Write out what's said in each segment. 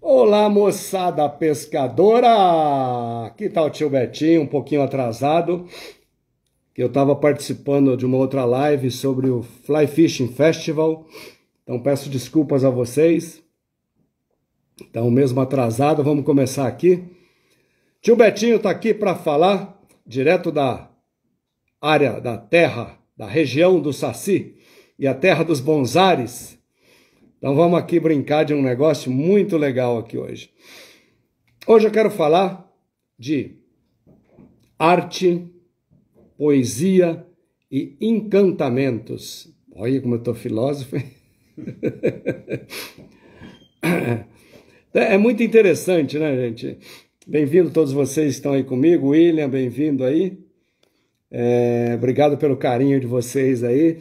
Olá, moçada pescadora! Que tal o tio Betinho, um pouquinho atrasado? Eu estava participando de uma outra live sobre o Fly Fishing Festival, então peço desculpas a vocês. Então, mesmo atrasado, vamos começar aqui. Tio Betinho está aqui para falar direto da área da terra, da região do Saci e a terra dos bonsares então vamos aqui brincar de um negócio muito legal aqui hoje. Hoje eu quero falar de arte, poesia e encantamentos. Olha como eu tô filósofo. é muito interessante, né, gente? Bem-vindo todos vocês que estão aí comigo. William, bem-vindo aí. É, obrigado pelo carinho de vocês aí.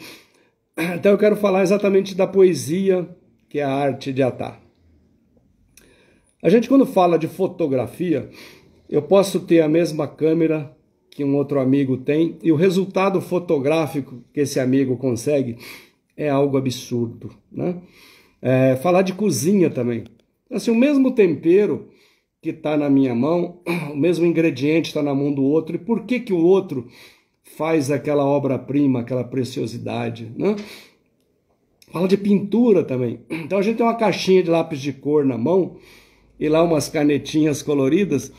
Então eu quero falar exatamente da poesia que é a arte de atar. A gente, quando fala de fotografia, eu posso ter a mesma câmera que um outro amigo tem e o resultado fotográfico que esse amigo consegue é algo absurdo. Né? É, falar de cozinha também. Assim, o mesmo tempero que está na minha mão, o mesmo ingrediente está na mão do outro, e por que, que o outro faz aquela obra-prima, aquela preciosidade? Né? Fala de pintura também. Então a gente tem uma caixinha de lápis de cor na mão e lá umas canetinhas coloridas.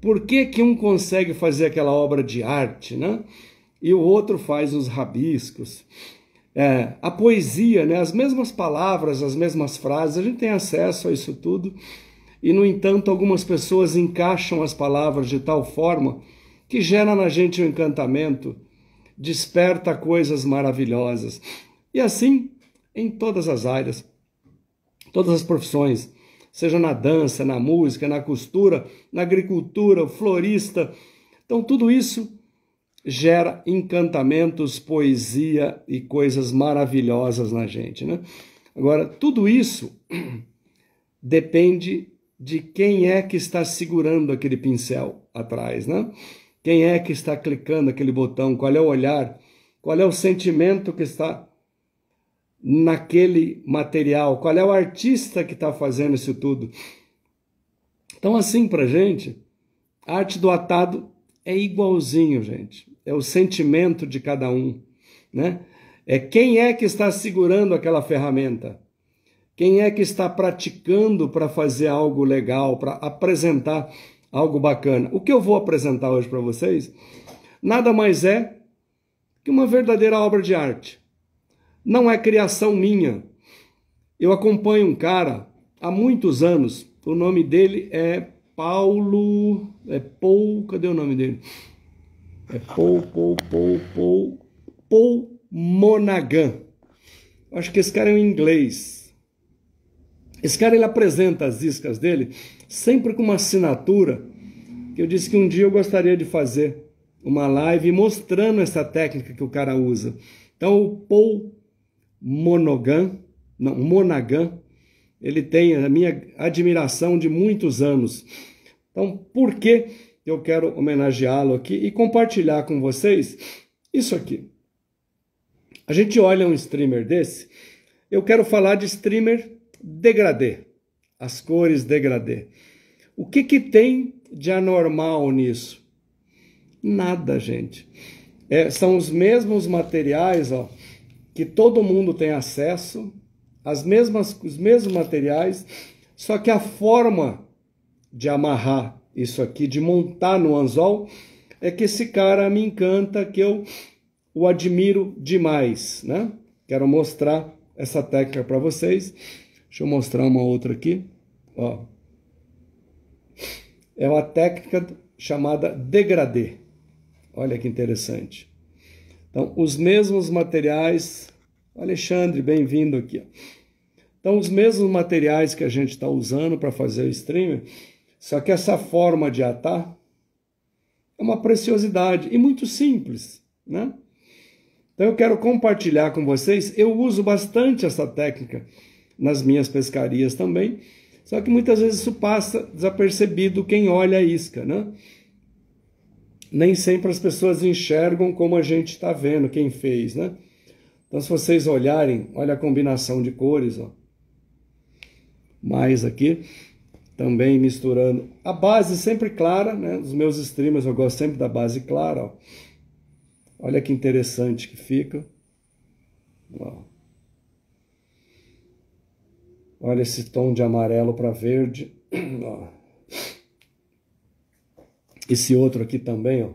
Por que, que um consegue fazer aquela obra de arte, né? E o outro faz os rabiscos. É, a poesia, né? As mesmas palavras, as mesmas frases, a gente tem acesso a isso tudo. E, no entanto, algumas pessoas encaixam as palavras de tal forma que gera na gente um encantamento, desperta coisas maravilhosas. E assim, em todas as áreas, todas as profissões, seja na dança, na música, na costura, na agricultura, florista. Então, tudo isso gera encantamentos, poesia e coisas maravilhosas na gente, né? Agora, tudo isso depende de quem é que está segurando aquele pincel atrás, né? Quem é que está clicando aquele botão? Qual é o olhar? Qual é o sentimento que está naquele material, qual é o artista que está fazendo isso tudo. Então, assim, para gente, a arte do atado é igualzinho, gente. É o sentimento de cada um, né? É quem é que está segurando aquela ferramenta. Quem é que está praticando para fazer algo legal, para apresentar algo bacana. O que eu vou apresentar hoje para vocês nada mais é que uma verdadeira obra de arte não é criação minha. Eu acompanho um cara há muitos anos. O nome dele é Paulo. É Paul. Cadê o nome dele? É Paul, Paul, Paul, Paul. Paul Monaghan. Acho que esse cara é um inglês. Esse cara ele apresenta as iscas dele sempre com uma assinatura que eu disse que um dia eu gostaria de fazer uma live mostrando essa técnica que o cara usa. Então, o Paul Monogam, não, Monaghan, ele tem a minha admiração de muitos anos. Então, por que eu quero homenageá-lo aqui e compartilhar com vocês isso aqui? A gente olha um streamer desse, eu quero falar de streamer degradê, as cores degradê. O que que tem de anormal nisso? Nada, gente. É, são os mesmos materiais, ó, que todo mundo tem acesso, as mesmas, os mesmos materiais, só que a forma de amarrar isso aqui, de montar no anzol, é que esse cara me encanta, que eu o admiro demais, né? Quero mostrar essa técnica para vocês. Deixa eu mostrar uma outra aqui, ó. É uma técnica chamada degradê. Olha que interessante. Então, os mesmos materiais. Alexandre, bem-vindo aqui. Então, os mesmos materiais que a gente está usando para fazer o streamer, só que essa forma de atar é uma preciosidade e muito simples, né? Então, eu quero compartilhar com vocês. Eu uso bastante essa técnica nas minhas pescarias também, só que muitas vezes isso passa desapercebido quem olha a isca, né? Nem sempre as pessoas enxergam como a gente está vendo quem fez, né? Então, se vocês olharem, olha a combinação de cores, ó. Mais aqui. também misturando a base sempre clara, né? Os meus streamers eu gosto sempre da base clara, ó. Olha que interessante que fica. Ó. Olha esse tom de amarelo para verde. Ó. Esse outro aqui também, ó.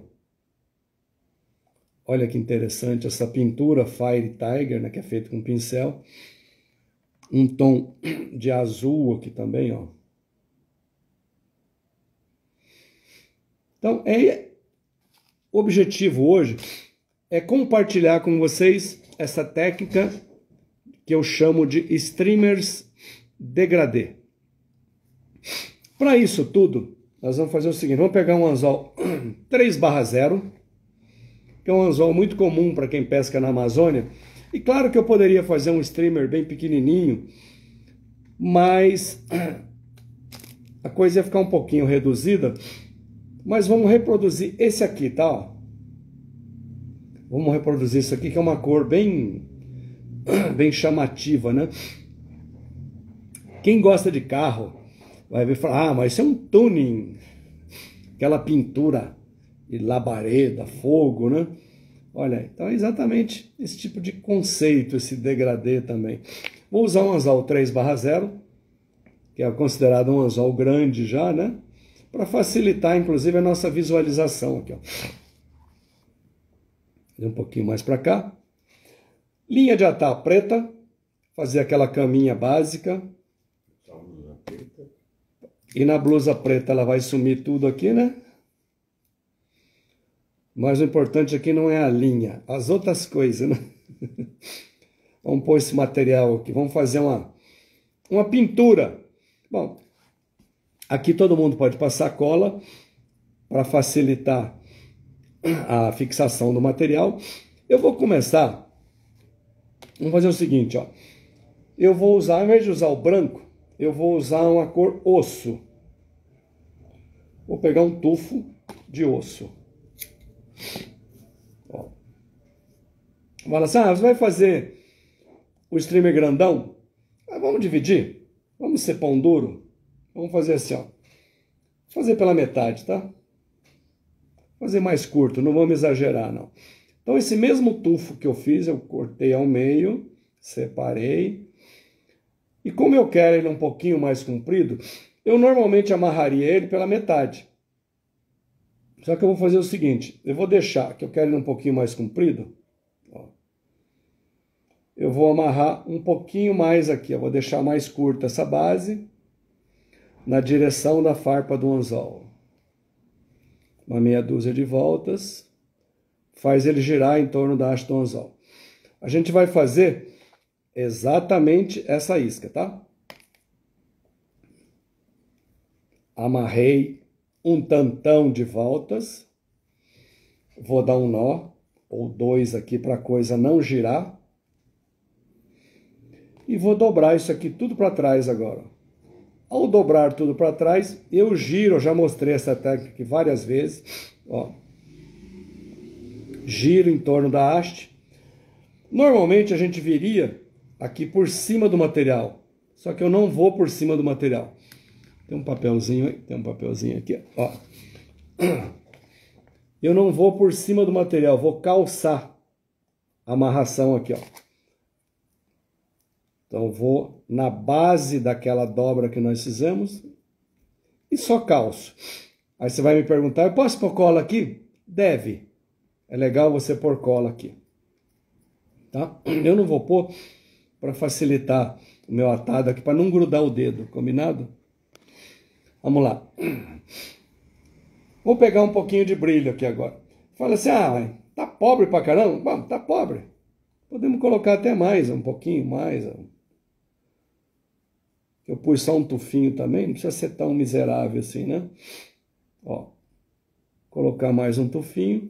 Olha que interessante essa pintura Fire Tiger, né, que é feita com pincel. Um tom de azul aqui também, ó. Então, é o objetivo hoje é compartilhar com vocês essa técnica que eu chamo de streamers degradê. Para isso tudo, nós vamos fazer o seguinte, vamos pegar um anzol 3/0, que é um anzol muito comum para quem pesca na Amazônia. E claro que eu poderia fazer um streamer bem pequenininho, mas a coisa ia ficar um pouquinho reduzida. Mas vamos reproduzir esse aqui, tá? Vamos reproduzir isso aqui, que é uma cor bem, bem chamativa, né? Quem gosta de carro vai ver e falar, ah, mas isso é um tuning. Aquela pintura de labareda, fogo, né? Olha, então é exatamente esse tipo de conceito, esse degradê também. Vou usar um anzol 3 0, que é considerado um anzol grande já, né? Para facilitar, inclusive, a nossa visualização aqui, ó. Um pouquinho mais para cá. Linha de atar preta, fazer aquela caminha básica. E na blusa preta ela vai sumir tudo aqui, né? Mas o importante aqui não é a linha, as outras coisas, né? Vamos pôr esse material aqui, vamos fazer uma, uma pintura. Bom, aqui todo mundo pode passar cola para facilitar a fixação do material. Eu vou começar, vamos fazer o seguinte, ó. Eu vou usar, ao invés de usar o branco, eu vou usar uma cor osso. Vou pegar um tufo de osso. Ó. Fala assim, ah, você vai fazer o streamer grandão? Ah, vamos dividir? Vamos ser pão duro? Vamos fazer assim, ó. Fazer pela metade, tá? Fazer mais curto, não vamos exagerar, não. Então, esse mesmo tufo que eu fiz, eu cortei ao meio, separei. E como eu quero ele um pouquinho mais comprido, eu normalmente amarraria ele pela metade. Só que eu vou fazer o seguinte, eu vou deixar, que eu quero ele um pouquinho mais comprido, ó. eu vou amarrar um pouquinho mais aqui, eu vou deixar mais curta essa base, na direção da farpa do anzol. Uma meia dúzia de voltas, faz ele girar em torno da haste do anzol. A gente vai fazer exatamente essa isca, tá? Amarrei um tantão de voltas, vou dar um nó ou dois aqui para a coisa não girar. E vou dobrar isso aqui tudo para trás agora. Ao dobrar tudo para trás, eu giro, já mostrei essa técnica aqui várias vezes, ó. Giro em torno da haste. Normalmente a gente viria aqui por cima do material, só que eu não vou por cima do material. Tem um papelzinho, tem um papelzinho aqui, ó. Eu não vou por cima do material, vou calçar a amarração aqui, ó. Então vou na base daquela dobra que nós fizemos e só calço. Aí você vai me perguntar, eu posso pôr cola aqui? Deve. É legal você pôr cola aqui. Tá? Eu não vou pôr para facilitar o meu atado aqui, para não grudar o dedo, combinado? Vamos lá. Vou pegar um pouquinho de brilho aqui agora. Fala assim, ah, tá pobre pra caramba? Bom, tá pobre. Podemos colocar até mais, um pouquinho mais. Eu pus só um tufinho também, não precisa ser tão miserável assim, né? Ó, colocar mais um tufinho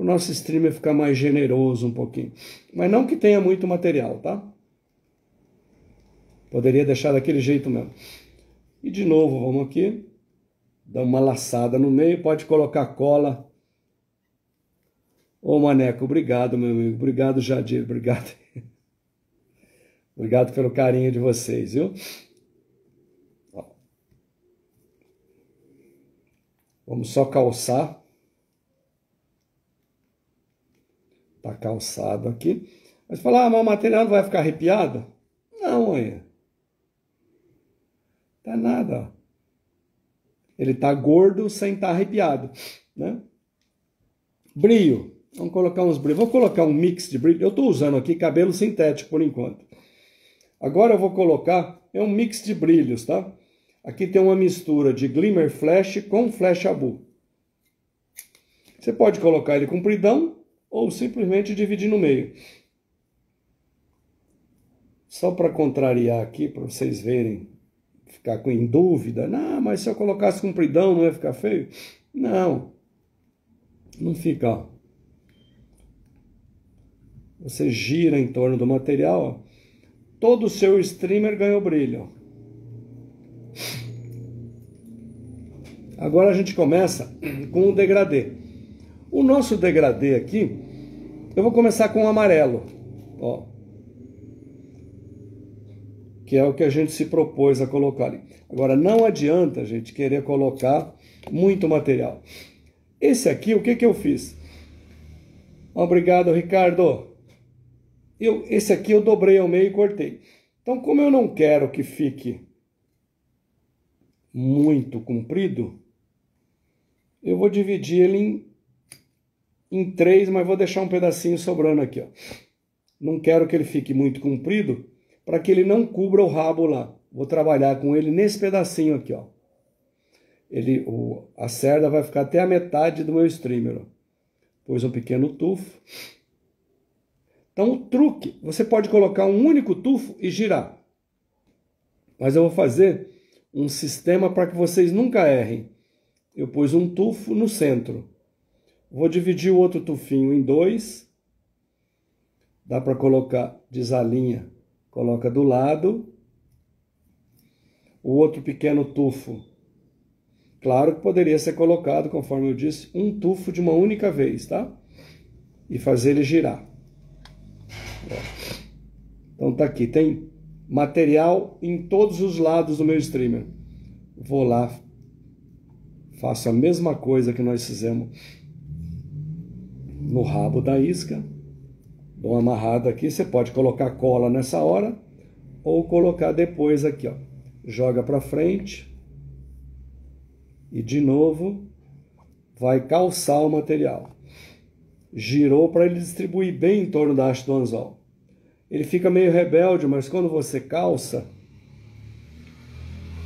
o nosso streamer ficar mais generoso um pouquinho. Mas não que tenha muito material, tá? Poderia deixar daquele jeito mesmo. E de novo, vamos aqui. Dá uma laçada no meio, pode colocar cola. Ô Maneco, obrigado, meu amigo. Obrigado, Jadir. Obrigado. obrigado pelo carinho de vocês, viu? Ó. Vamos só calçar. Tá calçado aqui. Mas falar, ah, mas o material não vai ficar arrepiado? Não, olha. Tá nada. Ele tá gordo sem estar tá arrepiado, né? Brilho. Vamos colocar uns brilhos. Vou colocar um mix de brilho. Eu estou usando aqui cabelo sintético por enquanto. Agora eu vou colocar, é um mix de brilhos, tá? Aqui tem uma mistura de Glimmer Flash com Flash Abu. Você pode colocar ele compridão ou simplesmente dividir no meio. Só para contrariar aqui, para vocês verem, ficar com em dúvida. Não, mas se eu colocasse compridão não ia ficar feio? Não, não fica. Ó. Você gira em torno do material, ó. todo o seu streamer ganhou brilho. Agora a gente começa com o degradê. O nosso degradê aqui, eu vou começar com o amarelo, ó. Que é o que a gente se propôs a colocar ali. Agora, não adianta a gente querer colocar muito material. Esse aqui, o que, que eu fiz? Obrigado, Ricardo. Eu, esse aqui eu dobrei ao meio e cortei. Então, como eu não quero que fique muito comprido, eu vou dividir ele em, em três, mas vou deixar um pedacinho sobrando aqui. Ó. Não quero que ele fique muito comprido, para que ele não cubra o rabo lá. Vou trabalhar com ele nesse pedacinho aqui. Ó. Ele, o, a cerda vai ficar até a metade do meu streamer. Ó. Pôs um pequeno tufo. Então, o truque, você pode colocar um único tufo e girar. Mas eu vou fazer um sistema para que vocês nunca errem eu pus um tufo no centro. Vou dividir o outro tufinho em dois. Dá para colocar, desalinha, coloca do lado. O outro pequeno tufo. Claro que poderia ser colocado, conforme eu disse, um tufo de uma única vez, tá? E fazer ele girar. Então tá aqui, tem material em todos os lados do meu streamer. Vou lá Faço a mesma coisa que nós fizemos no rabo da isca. Dou uma amarrada aqui. Você pode colocar cola nessa hora ou colocar depois aqui, ó. Joga para frente e de novo vai calçar o material. Girou para ele distribuir bem em torno da haste do anzol. Ele fica meio rebelde, mas quando você calça,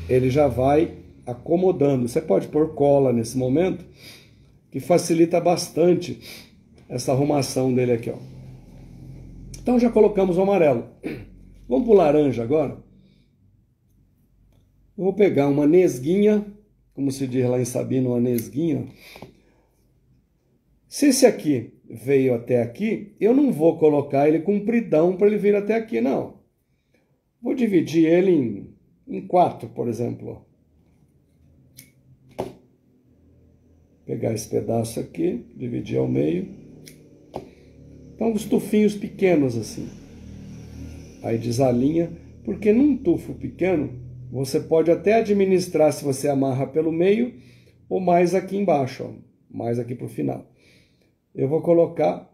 ele já vai acomodando. Você pode pôr cola nesse momento, que facilita bastante essa arrumação dele aqui, ó. Então já colocamos o amarelo. Vamos para o laranja agora. Vou pegar uma nesguinha, como se diz lá em Sabino, uma nesguinha. Se esse aqui veio até aqui, eu não vou colocar ele compridão para ele vir até aqui, não. Vou dividir ele em, em quatro, por exemplo. pegar esse pedaço aqui, dividir ao meio. Então, os tufinhos pequenos assim. Aí desalinha, porque num tufo pequeno, você pode até administrar se você amarra pelo meio ou mais aqui embaixo, ó, mais aqui para o final. Eu vou colocar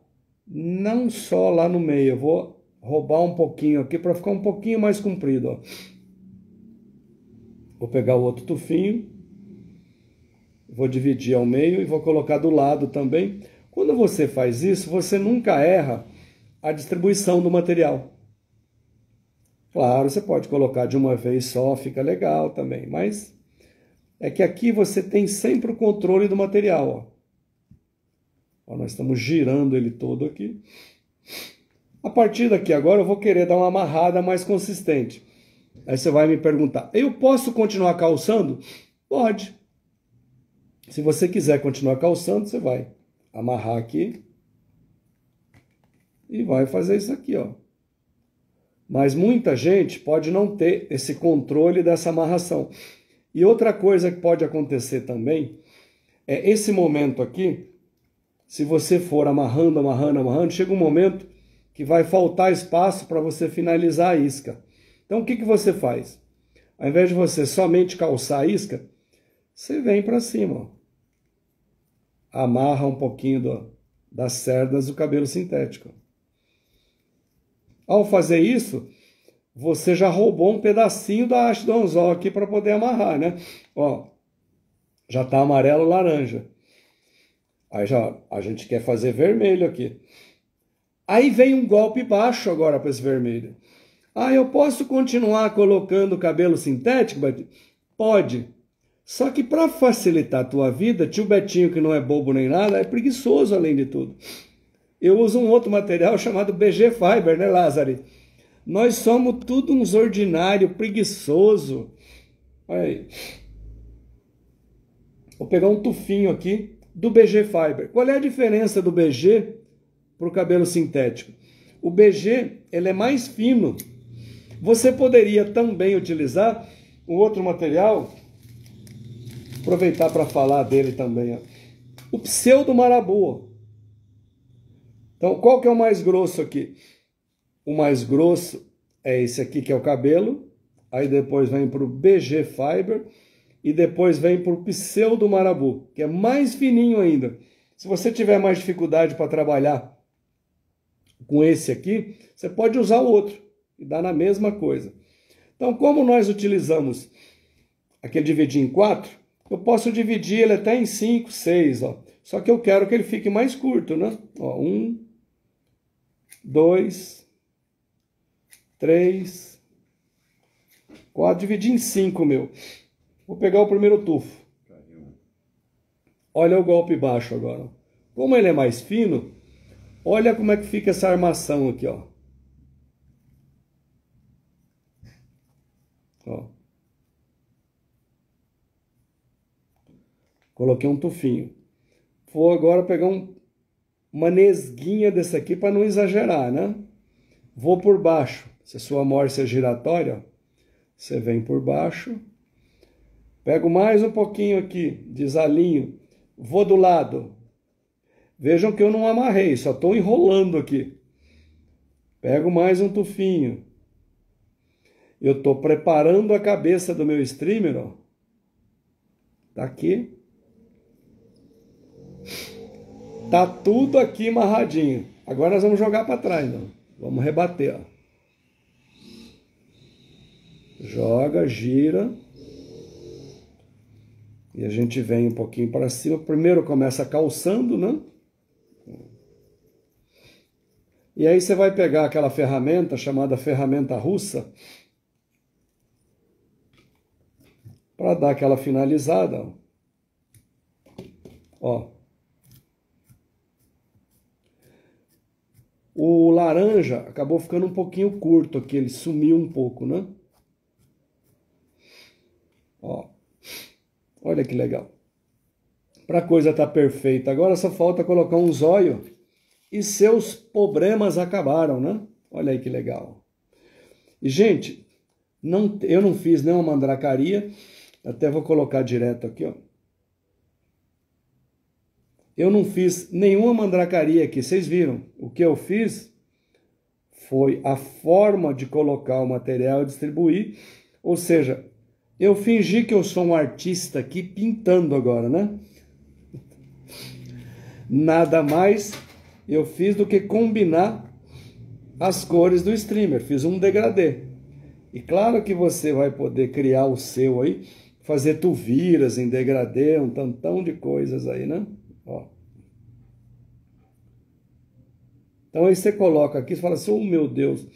não só lá no meio, eu vou roubar um pouquinho aqui para ficar um pouquinho mais comprido. Ó. Vou pegar o outro tufinho, vou dividir ao meio e vou colocar do lado também. Quando você faz isso, você nunca erra a distribuição do material. Claro, você pode colocar de uma vez só, fica legal também, mas é que aqui você tem sempre o controle do material. Ó. Ó, nós estamos girando ele todo aqui. A partir daqui agora eu vou querer dar uma amarrada mais consistente. Aí você vai me perguntar, eu posso continuar calçando? Pode. Se você quiser continuar calçando, você vai amarrar aqui e vai fazer isso aqui, ó. Mas muita gente pode não ter esse controle dessa amarração. E outra coisa que pode acontecer também é esse momento aqui, se você for amarrando, amarrando, amarrando, chega um momento que vai faltar espaço para você finalizar a isca. Então o que, que você faz? Ao invés de você somente calçar a isca, você vem para cima, ó amarra um pouquinho do, das cerdas do cabelo sintético. Ao fazer isso, você já roubou um pedacinho da haste do anzol aqui para poder amarrar, né? Ó, já tá amarelo laranja. Aí já a gente quer fazer vermelho aqui. Aí vem um golpe baixo agora para esse vermelho. Ah, eu posso continuar colocando cabelo sintético? Pode. Só que para facilitar a tua vida, tio Betinho, que não é bobo nem nada, é preguiçoso além de tudo. Eu uso um outro material chamado BG Fiber, né, Lázaro? Nós somos tudo uns ordinário, preguiçoso. Olha aí. Vou pegar um tufinho aqui do BG Fiber. Qual é a diferença do BG para o cabelo sintético? O BG ele é mais fino. Você poderia também utilizar um outro material, aproveitar para falar dele também. O pseudo marabu. Então, qual que é o mais grosso aqui? O mais grosso é esse aqui, que é o cabelo. Aí depois vem para o BG Fiber e depois vem para o pseudo marabu, que é mais fininho ainda. Se você tiver mais dificuldade para trabalhar com esse aqui, você pode usar o outro e dá na mesma coisa. Então, como nós utilizamos aquele dividir em quatro, eu posso dividir ele até em cinco, seis, ó. Só que eu quero que ele fique mais curto, né? Ó, um, dois, três, quatro. Dividir em cinco, meu. Vou pegar o primeiro tufo. Olha o golpe baixo agora. Como ele é mais fino, olha como é que fica essa armação aqui, ó. Coloquei um tufinho. Vou agora pegar um, uma nesguinha desse aqui para não exagerar, né? Vou por baixo. Se a sua morsa é giratória, você vem por baixo Pego mais um pouquinho aqui de zalinho, vou do lado. Vejam que eu não amarrei, só estou enrolando aqui. Pego mais um tufinho. Eu estou preparando a cabeça do meu streamer, ó. Tá aqui. Tá tudo aqui amarradinho. Agora nós vamos jogar para trás, ó. Vamos rebater, ó. Joga, gira. E a gente vem um pouquinho para cima. Primeiro começa calçando, né? E aí você vai pegar aquela ferramenta chamada ferramenta russa para dar aquela finalizada. Ó. O laranja acabou ficando um pouquinho curto aqui, ele sumiu um pouco, né? Ó. Olha que legal. Para a coisa estar tá perfeita, agora só falta colocar um zóio e seus problemas acabaram, né? Olha aí que legal. E, gente, não, eu não fiz nenhuma mandracaria, até vou colocar direto aqui, ó. Eu não fiz nenhuma mandracaria aqui, vocês viram? O que eu fiz foi a forma de colocar o material e distribuir, ou seja, eu fingi que eu sou um artista aqui pintando agora, né? Nada mais eu fiz do que combinar as cores do streamer, fiz um degradê. E claro que você vai poder criar o seu aí, fazer tuviras em degradê, um tantão de coisas aí, né? Ó. Então aí você coloca aqui, você fala assim, oh meu Deus,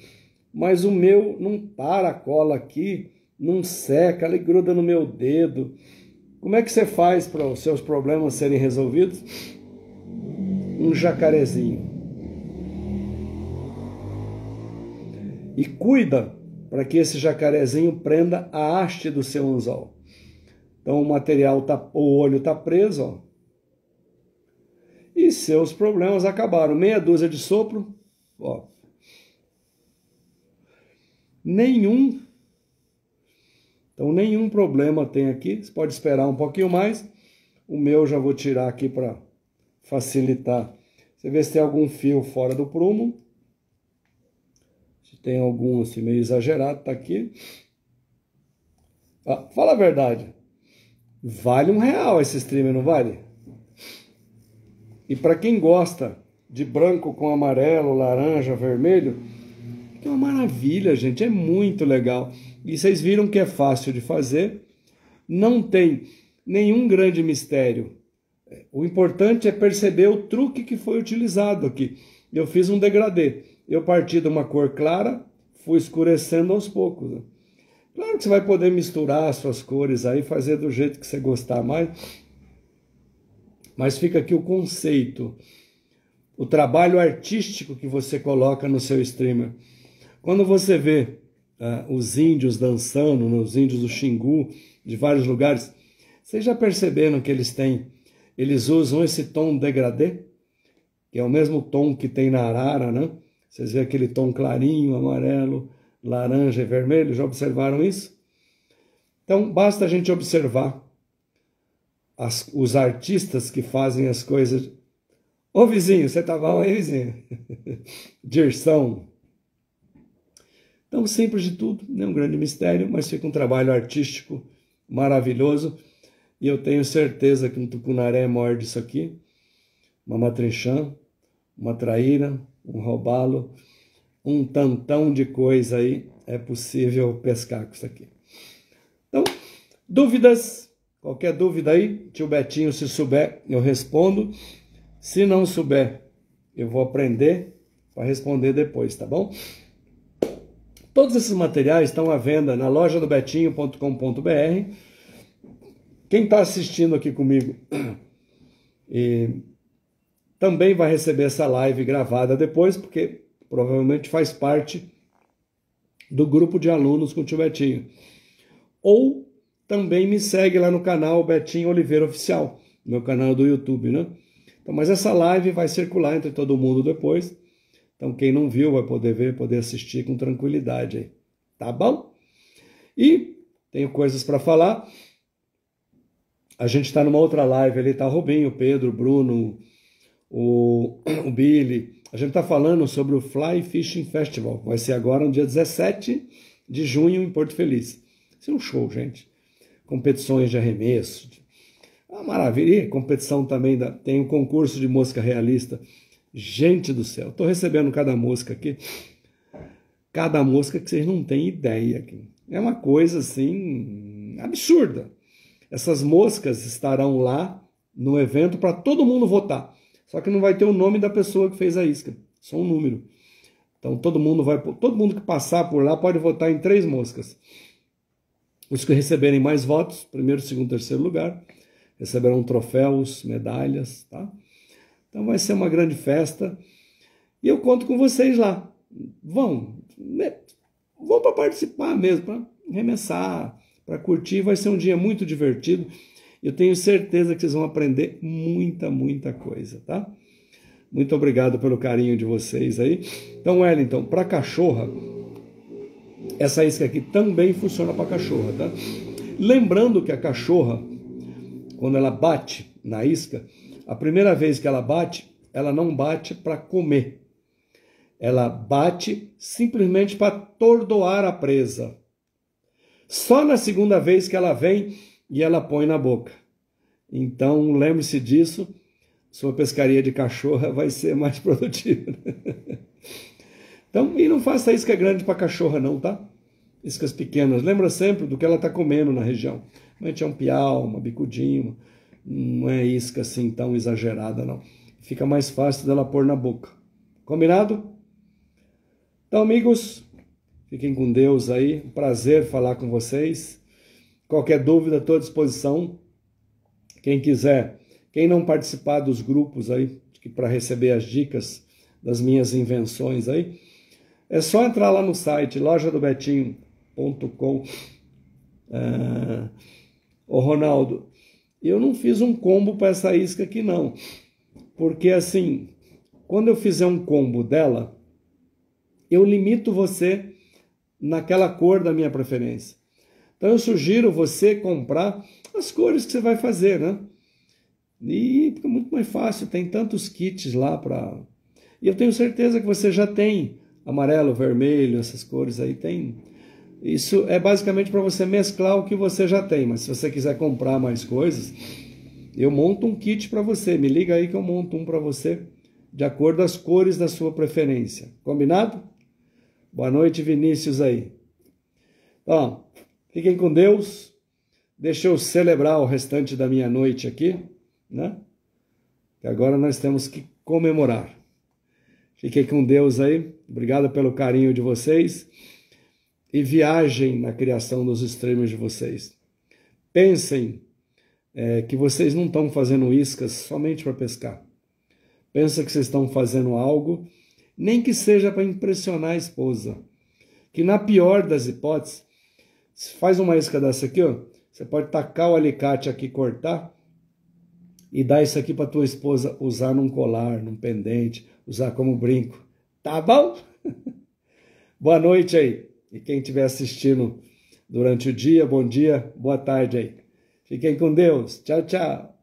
mas o meu não para a cola aqui, não seca, ela gruda no meu dedo. Como é que você faz para os seus problemas serem resolvidos? Um jacarezinho. E cuida para que esse jacarezinho prenda a haste do seu anzol. Então o material tá, o olho está preso, ó. Seus problemas acabaram. Meia dúzia de sopro, ó. Nenhum então nenhum problema tem aqui, você pode esperar um pouquinho mais. O meu já vou tirar aqui para facilitar. Você vê se tem algum fio fora do prumo. Se tem algum assim meio exagerado, tá aqui. Ah, fala a verdade. Vale um real esse streamer, não vale? E para quem gosta de branco com amarelo, laranja, vermelho, é uma maravilha, gente, é muito legal. E vocês viram que é fácil de fazer, não tem nenhum grande mistério. O importante é perceber o truque que foi utilizado aqui. Eu fiz um degradê. Eu parti de uma cor clara, fui escurecendo aos poucos. Claro que você vai poder misturar as suas cores aí, fazer do jeito que você gostar mais. Mas fica aqui o conceito, o trabalho artístico que você coloca no seu streamer. Quando você vê uh, os índios dançando, né, os índios do Xingu, de vários lugares, vocês já perceberam que eles têm, eles usam esse tom degradê, que é o mesmo tom que tem na arara, né? Vocês vê aquele tom clarinho, amarelo, laranja e vermelho, já observaram isso? Então, basta a gente observar as, os artistas que fazem as coisas. Ô vizinho, você tá bom aí, vizinho? Dirção. Então, simples de tudo, não é um grande mistério, mas fica um trabalho artístico maravilhoso. E eu tenho certeza que um tucunaré morde isso aqui, uma matrinchã, uma traíra, um robalo, um tantão de coisa aí, é possível pescar com isso aqui. Então, dúvidas? Qualquer dúvida aí, tio Betinho, se souber, eu respondo. Se não souber, eu vou aprender para responder depois, tá bom? Todos esses materiais estão à venda na loja do betinho.com.br. Quem está assistindo aqui comigo também vai receber essa live gravada depois, porque provavelmente faz parte do grupo de alunos com o tio Betinho. Ou também me segue lá no canal Betinho Oliveira Oficial, meu canal do YouTube, né? Então, mas essa live vai circular entre todo mundo depois. Então, quem não viu vai poder ver, poder assistir com tranquilidade aí. Tá bom? E tenho coisas para falar. A gente está numa outra live ali, tá o Rubinho, o Pedro, o Bruno, o, o Billy. A gente está falando sobre o Fly Fishing Festival. Vai ser agora no dia 17 de junho em Porto Feliz. Vai ser um show, gente. Competições de arremesso. Uma maravilha. E competição também. Da, tem um concurso de mosca realista. Gente do céu, estou recebendo cada mosca aqui. Cada mosca que vocês não têm ideia. Aqui. É uma coisa assim absurda. Essas moscas estarão lá no evento para todo mundo votar. Só que não vai ter o nome da pessoa que fez a isca, só um número. Então todo mundo vai, todo mundo que passar por lá pode votar em três moscas. Os que receberem mais votos, primeiro, segundo, terceiro lugar, receberão troféus, medalhas, tá? Então vai ser uma grande festa. E eu conto com vocês lá. Vão, né? vão para participar mesmo, para remessar, para curtir. Vai ser um dia muito divertido. Eu tenho certeza que vocês vão aprender muita, muita coisa, tá? Muito obrigado pelo carinho de vocês aí. Então, Wellington, para cachorra, essa isca aqui também funciona para cachorra, tá? Lembrando que a cachorra, quando ela bate na isca, a primeira vez que ela bate, ela não bate para comer. Ela bate simplesmente para tordoar a presa. Só na segunda vez que ela vem e ela põe na boca. Então, lembre-se disso. Sua pescaria de cachorra vai ser mais produtiva. Então, e não faça isca grande para cachorra, não, tá? Iscas pequenas. Lembra sempre do que ela está comendo na região. Normalmente é um piau, uma bicudinho, não é isca assim tão exagerada, não. Fica mais fácil dela pôr na boca. Combinado? Então, amigos, fiquem com Deus aí. Prazer falar com vocês. Qualquer dúvida, estou à disposição. Quem quiser, quem não participar dos grupos aí, para receber as dicas das minhas invenções aí, é só entrar lá no site lojadobetinho.com. É... Ô Ronaldo, eu não fiz um combo para essa isca aqui não. Porque assim, quando eu fizer um combo dela, eu limito você naquela cor da minha preferência. Então eu sugiro você comprar as cores que você vai fazer, né? E fica muito mais fácil, tem tantos kits lá para. E eu tenho certeza que você já tem amarelo, vermelho, essas cores aí, tem isso é basicamente para você mesclar o que você já tem, mas se você quiser comprar mais coisas, eu monto um kit para você. Me liga aí que eu monto um para você, de acordo as cores da sua preferência. Combinado? Boa noite, Vinícius aí. Então, fiquem com Deus. Deixa eu celebrar o restante da minha noite aqui, né? Agora nós temos que comemorar. Fiquem com Deus aí. Obrigado pelo carinho de vocês. E viajem na criação dos extremos de vocês. Pensem é, que vocês não estão fazendo iscas somente para pescar. Pensa que vocês estão fazendo algo, nem que seja para impressionar a esposa. Que na pior das hipóteses, faz uma isca dessa aqui, ó, você pode tacar o alicate aqui, cortar e dar isso aqui para tua esposa usar num colar, num pendente, usar como brinco. Tá bom? Boa noite aí. E quem estiver assistindo durante o dia, bom dia, boa tarde aí. Fiquem com Deus. Tchau, tchau.